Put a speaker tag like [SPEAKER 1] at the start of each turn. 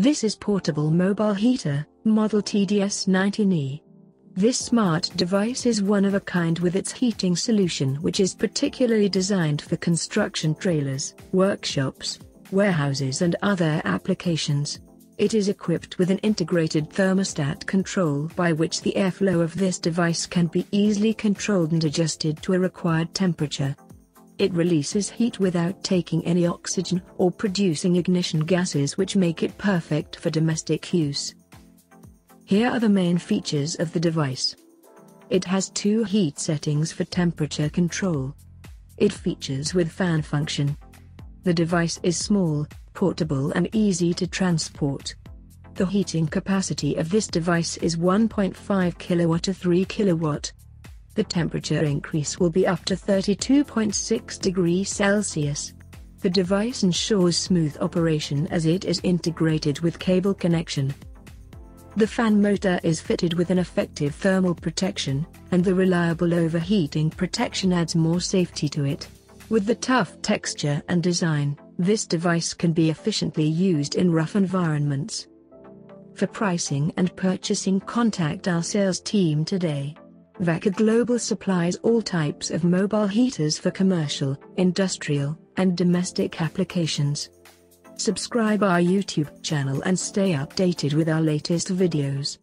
[SPEAKER 1] This is portable mobile heater, model TDS19E. This smart device is one of a kind with its heating solution which is particularly designed for construction trailers, workshops, warehouses and other applications. It is equipped with an integrated thermostat control by which the airflow of this device can be easily controlled and adjusted to a required temperature. It releases heat without taking any oxygen or producing ignition gases which make it perfect for domestic use. Here are the main features of the device. It has two heat settings for temperature control. It features with fan function. The device is small, portable and easy to transport. The heating capacity of this device is 1.5 kilowatt to 3 kilowatt. The temperature increase will be up to 32.6 degrees Celsius. The device ensures smooth operation as it is integrated with cable connection. The fan motor is fitted with an effective thermal protection, and the reliable overheating protection adds more safety to it. With the tough texture and design, this device can be efficiently used in rough environments. For pricing and purchasing contact our sales team today. Vacker Global supplies all types of mobile heaters for commercial, industrial, and domestic applications. Subscribe our YouTube channel and stay updated with our latest videos.